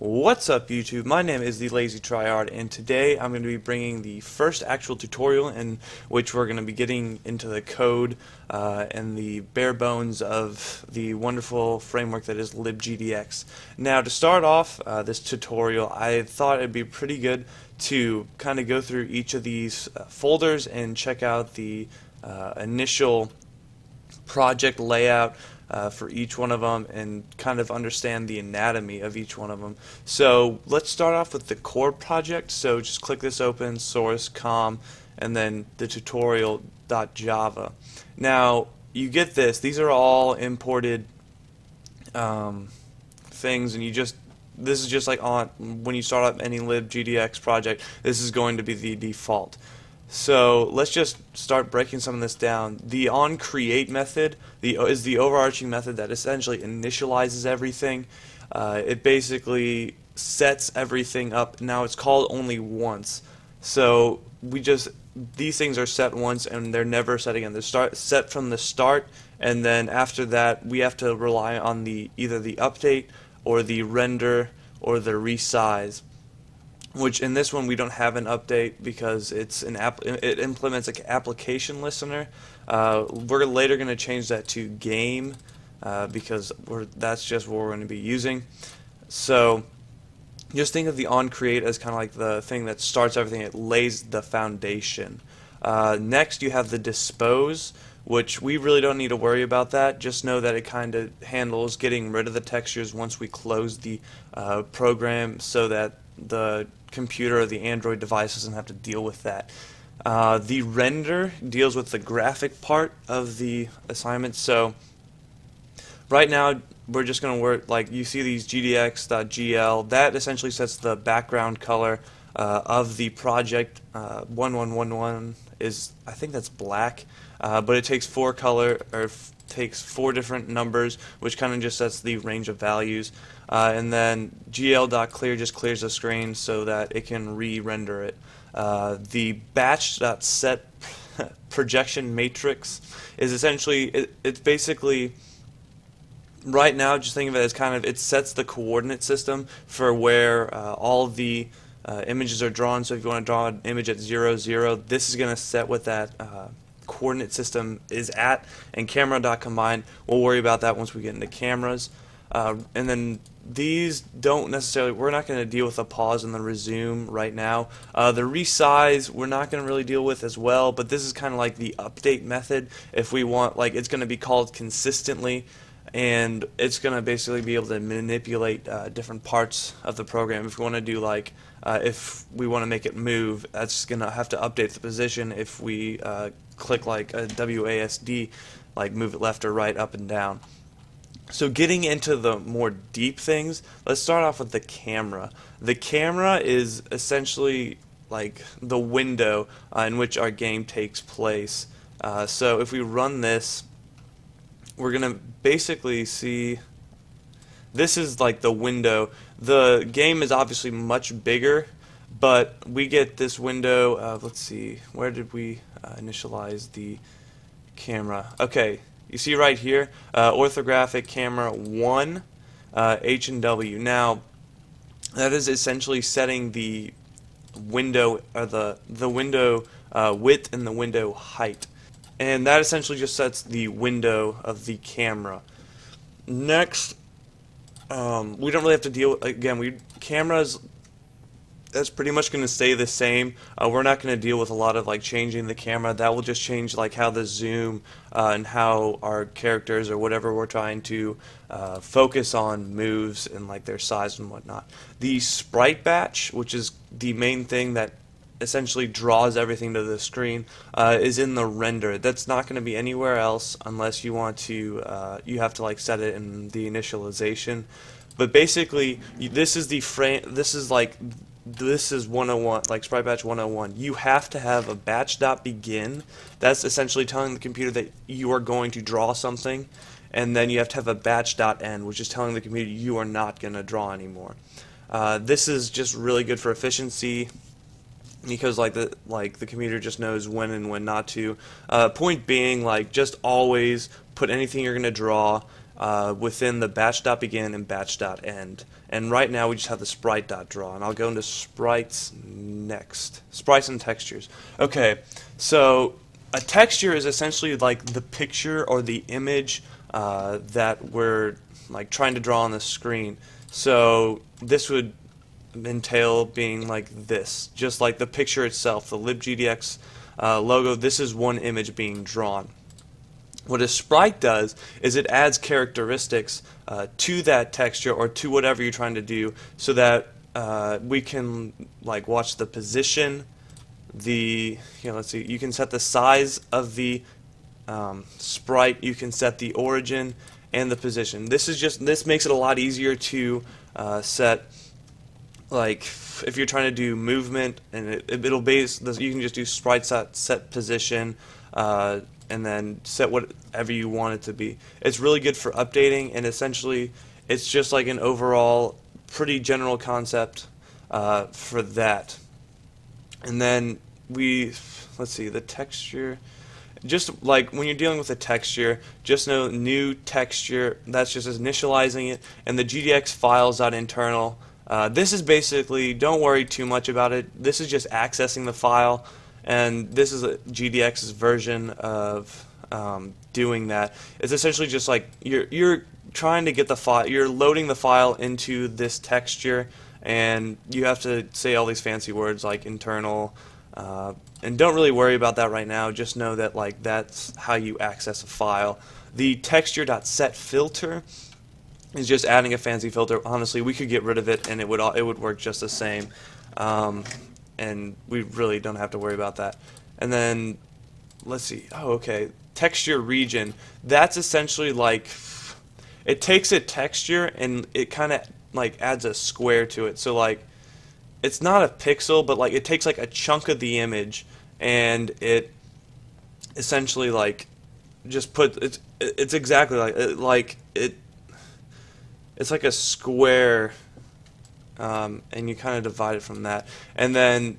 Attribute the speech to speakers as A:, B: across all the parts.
A: What's up YouTube? My name is the Lazy Tryhard and today I'm going to be bringing the first actual tutorial in which we're going to be getting into the code uh, and the bare bones of the wonderful framework that is libgdx. Now to start off uh, this tutorial I thought it'd be pretty good to kind of go through each of these uh, folders and check out the uh, initial project layout uh, for each one of them and kind of understand the anatomy of each one of them. So let's start off with the core project. So just click this open, source, com, and then the tutorial.java. Now you get this. These are all imported um, things, and you just this is just like on when you start up any libgdx project. This is going to be the default. So let's just start breaking some of this down. The onCreate method the, is the overarching method that essentially initializes everything. Uh, it basically sets everything up. Now it's called only once. So we just these things are set once and they're never set again. They're start set from the start and then after that we have to rely on the either the update or the render or the resize which in this one we don't have an update because it's an app it implements an application listener. Uh, we're later going to change that to game uh, because that's just what we're going to be using. So just think of the on create as kind of like the thing that starts everything it lays the foundation. Uh, next you have the dispose which we really don't need to worry about that. Just know that it kind of handles getting rid of the textures once we close the uh, program so that the computer or the Android device doesn't have to deal with that. Uh, the render deals with the graphic part of the assignment. So right now we're just going to work like you see these gdx.gl. That essentially sets the background color uh, of the project. Uh, 1111 is I think that's black, uh, but it takes four color or takes four different numbers, which kind of just sets the range of values. Uh, and then gl.clear just clears the screen so that it can re-render it. Uh, the batch.set projection matrix is essentially, it, it's basically, right now just think of it as kind of, it sets the coordinate system for where uh, all the uh, images are drawn. So if you want to draw an image at 0, 0, this is going to set what that uh, coordinate system is at. And camera.combine, we'll worry about that once we get into cameras. Uh, and then these don't necessarily, we're not going to deal with a pause and the resume right now. Uh, the resize, we're not going to really deal with as well, but this is kind of like the update method. If we want, like, it's going to be called consistently, and it's going to basically be able to manipulate uh, different parts of the program. If we want to do, like, uh, if we want to make it move, that's going to have to update the position. If we uh, click, like, a WASD, like, move it left or right, up and down. So getting into the more deep things, let's start off with the camera. The camera is essentially like the window uh, in which our game takes place. Uh, so if we run this, we're going to basically see this is like the window. The game is obviously much bigger, but we get this window let's see, where did we uh, initialize the camera? Okay, you see right here, uh, orthographic camera 1, uh, H and W. Now, that is essentially setting the window, or the, the window uh, width and the window height. And that essentially just sets the window of the camera. Next, um, we don't really have to deal with, again, we cameras that's pretty much going to stay the same. Uh, we're not going to deal with a lot of like changing the camera. That will just change like how the zoom uh, and how our characters or whatever we're trying to uh, focus on moves and like their size and whatnot. The sprite batch, which is the main thing that essentially draws everything to the screen, uh, is in the render. That's not going to be anywhere else unless you want to. Uh, you have to like set it in the initialization. But basically, this is the frame. This is like this is 101, like Sprite Batch 101. You have to have a batch.begin. That's essentially telling the computer that you are going to draw something, and then you have to have a batch.end, which is telling the computer you are not going to draw anymore. Uh, this is just really good for efficiency because like the like the computer just knows when and when not to. Uh, point being, like just always put anything you're going to draw uh, within the batch.begin and batch.end. And right now we just have the sprite.draw, and I'll go into sprites next. Sprites and textures. Okay, so a texture is essentially like the picture or the image uh, that we're like trying to draw on the screen. So this would entail being like this, just like the picture itself, the libgdx uh, logo. This is one image being drawn. What a sprite does is it adds characteristics uh, to that texture or to whatever you're trying to do, so that uh, we can like watch the position, the you know, let's see, you can set the size of the um, sprite, you can set the origin and the position. This is just this makes it a lot easier to uh, set like if you're trying to do movement and it, will base you can just do sprite set set position uh, and then set whatever you want it to be. It's really good for updating and essentially it's just like an overall pretty general concept uh, for that. And then we let's see the texture just like when you're dealing with a texture, just know new texture, that's just initializing it, and the GDX files out internal. Uh, this is basically, don't worry too much about it, this is just accessing the file, and this is a GDX's version of um, doing that. It's essentially just like you're, you're trying to get the file, you're loading the file into this texture, and you have to say all these fancy words like internal, uh, and don't really worry about that right now. Just know that like that's how you access a file. The texture.set filter is just adding a fancy filter. Honestly, we could get rid of it and it would all, it would work just the same. Um, and we really don't have to worry about that. And then let's see. Oh, okay. Texture region. That's essentially like it takes a texture and it kind of like adds a square to it. So like it's not a pixel, but like it takes like a chunk of the image and it essentially like just put it's it's exactly like it, like it it's like a square um, and you kind of divide it from that. And then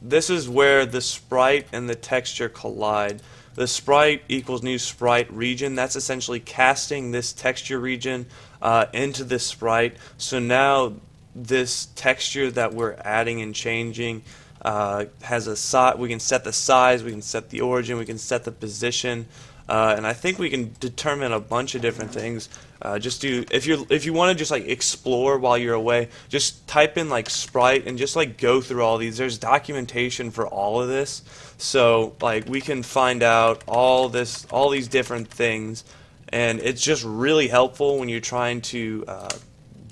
A: this is where the sprite and the texture collide. The sprite equals new sprite region. That's essentially casting this texture region uh, into this sprite. So now this texture that we're adding and changing uh, has a size. We can set the size, we can set the origin, we can set the position, uh, and I think we can determine a bunch of different things. Uh, just do if you if you want to just like explore while you're away, just type in like Sprite and just like go through all these. There's documentation for all of this, so like we can find out all this all these different things, and it's just really helpful when you're trying to uh,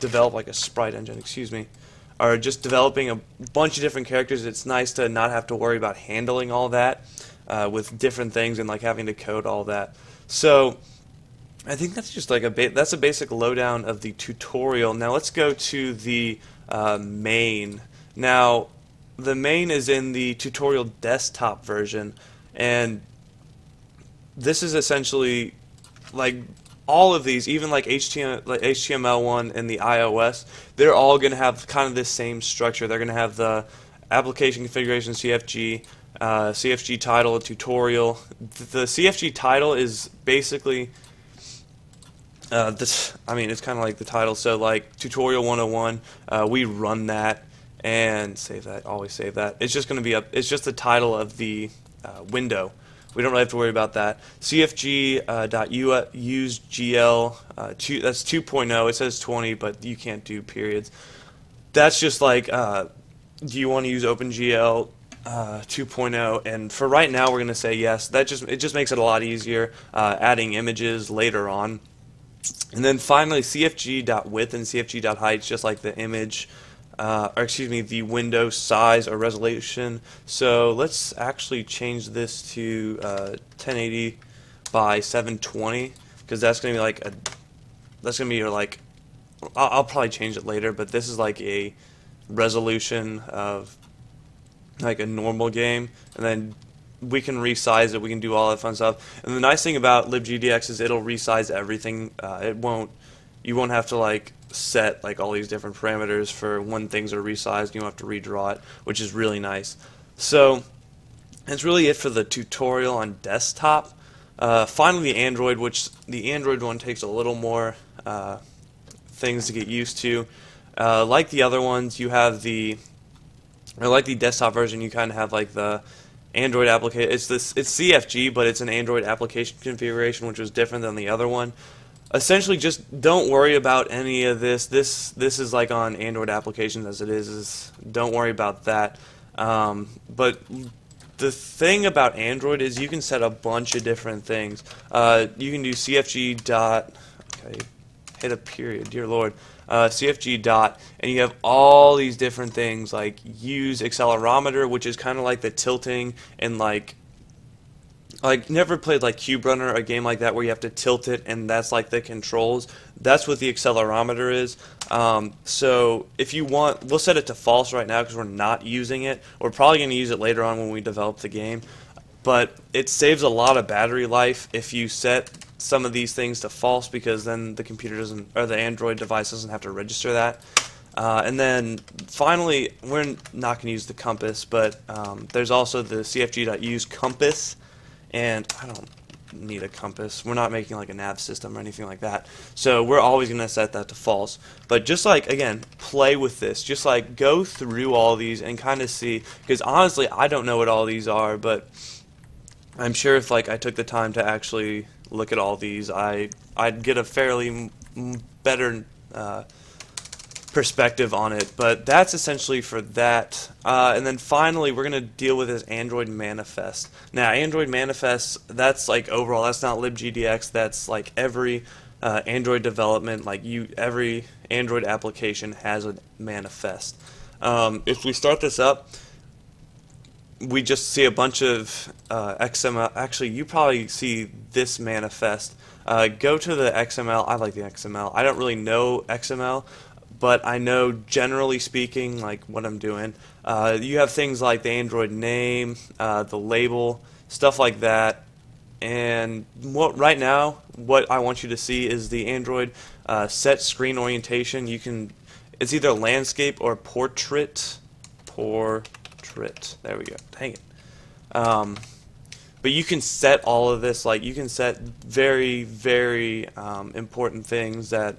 A: develop like a sprite engine, excuse me, or just developing a bunch of different characters. It's nice to not have to worry about handling all that uh, with different things and like having to code all that. So I think that's just like a ba- that's a basic lowdown of the tutorial. Now let's go to the uh, main. Now the main is in the tutorial desktop version, and this is essentially like all of these, even like HTML, like HTML1 and the iOS, they're all going to have kind of this same structure. They're going to have the application configuration CFG, uh, CFG title, tutorial. The CFG title is basically uh, this. I mean, it's kind of like the title. So like tutorial 101, uh, we run that and save that. Always save that. It's just going to be up. It's just the title of the uh, window. We don't really have to worry about that. CFG.usegl, uh, uh, two, that's 2.0. It says 20, but you can't do periods. That's just like, uh, do you want to use OpenGL uh, 2.0? And for right now, we're going to say yes. That just it just makes it a lot easier uh, adding images later on. And then finally, CFG.width and CFG.height, just like the image uh, or excuse me, the window size or resolution. So let's actually change this to uh, 1080 by 720 because that's going to be like a, that's going to be your like, I'll, I'll, probably change it later, but this is like a resolution of like a normal game, and then we can resize it. We can do all that fun stuff. And the nice thing about libgdx is it'll resize everything. Uh, it won't, you won't have to like set like all these different parameters for when things are resized. You don't have to redraw it, which is really nice. So that's really it for the tutorial on desktop. Uh, finally, the Android, which the Android one takes a little more uh, things to get used to. Uh, like the other ones, you have the, or like the desktop version, you kind of have like the Android application. It's this, it's CFG, but it's an Android application configuration, which was different than the other one. Essentially, just don't worry about any of this. This this is like on Android applications as it is. Is don't worry about that. Um, but the thing about Android is you can set a bunch of different things. Uh, you can do CFG dot, okay, hit a period, dear lord, uh, CFG dot, and you have all these different things like use accelerometer, which is kind of like the tilting and like like never played like Cube Runner, a game like that where you have to tilt it and that's like the controls. That's what the accelerometer is. Um, so if you want, we'll set it to false right now because we're not using it. We're probably going to use it later on when we develop the game. But it saves a lot of battery life if you set some of these things to false because then the computer doesn't, or the Android device doesn't have to register that. Uh, and then finally, we're not going to use the compass, but um, there's also the cfg.use compass and I don't need a compass. We're not making like a nav system or anything like that. So we're always going to set that to false. But just like, again, play with this. Just like go through all these and kind of see. Because honestly, I don't know what all these are, but I'm sure if like I took the time to actually look at all these, I, I'd get a fairly better uh, perspective on it. But that's essentially for that. Uh, and then finally, we're going to deal with this Android Manifest. Now, Android Manifest, that's like overall, that's not libgdx, that's like every uh, Android development, like you, every Android application has a manifest. Um, if we start this up, we just see a bunch of uh, XML. Actually, you probably see this manifest. Uh, go to the XML. I like the XML. I don't really know XML, but I know generally speaking, like what I'm doing. Uh, you have things like the Android name, uh, the label, stuff like that. And what right now, what I want you to see is the Android uh, set screen orientation. You can, it's either landscape or portrait. Portrait. There we go. Dang it. Um, but you can set all of this. Like you can set very, very um, important things that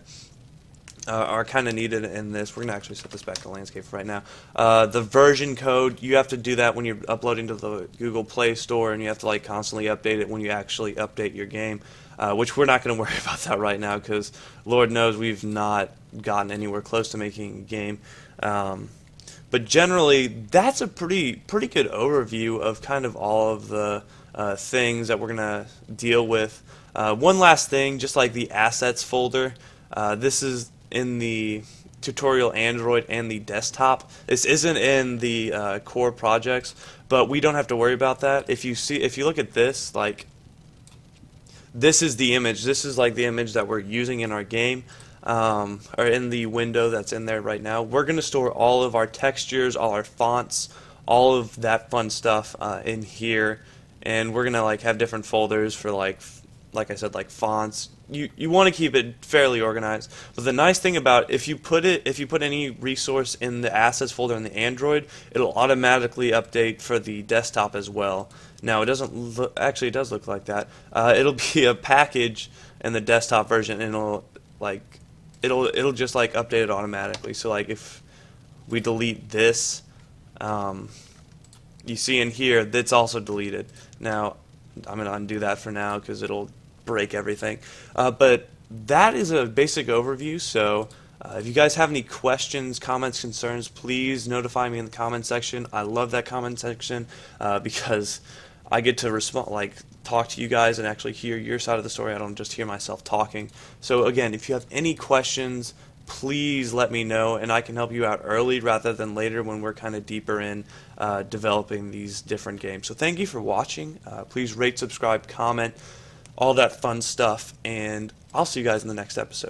A: uh, are kind of needed in this. We're going to actually set this back to landscape right now. Uh, the version code, you have to do that when you're uploading to the Google Play Store, and you have to like constantly update it when you actually update your game, uh, which we're not going to worry about that right now because Lord knows we've not gotten anywhere close to making a game. Um, but generally, that's a pretty pretty good overview of kind of all of the uh, things that we're going to deal with. Uh, one last thing, just like the assets folder, uh, this is in the tutorial Android and the desktop. This isn't in the uh, core projects, but we don't have to worry about that. If you see, if you look at this, like this is the image. This is like the image that we're using in our game. Um, or in the window that's in there right now. We're going to store all of our textures, all our fonts, all of that fun stuff uh, in here, and we're going to like have different folders for like like I said, like fonts. You you want to keep it fairly organized. But the nice thing about if you put it if you put any resource in the assets folder in the Android, it'll automatically update for the desktop as well. Now it doesn't look actually it does look like that. Uh, it'll be a package in the desktop version, and it'll like it'll it'll just like update it automatically. So like if we delete this, um, you see in here that's also deleted. Now I'm going to undo that for now because it'll break everything. Uh, but that is a basic overview. So uh, if you guys have any questions, comments, concerns, please notify me in the comment section. I love that comment section uh, because I get to respond, like talk to you guys and actually hear your side of the story. I don't just hear myself talking. So again, if you have any questions, please let me know and I can help you out early rather than later when we're kind of deeper in uh, developing these different games. So thank you for watching. Uh, please rate, subscribe, comment, all that fun stuff, and I'll see you guys in the next episode.